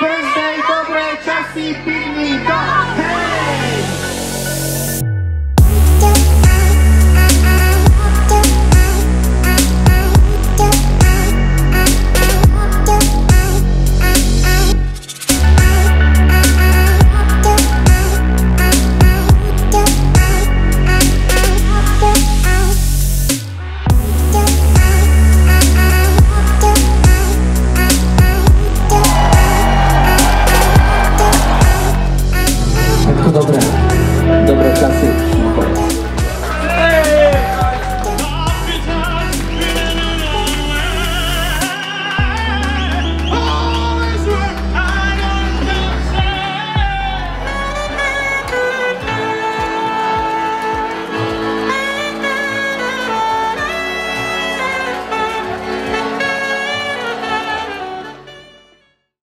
birthday, obra.